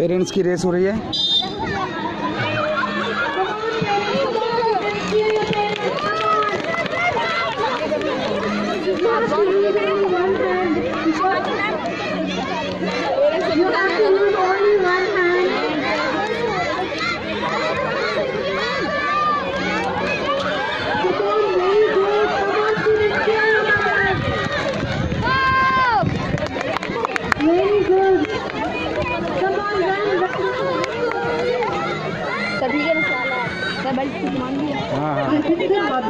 Parents की race हो रही है Thank you. हाँ हाँ।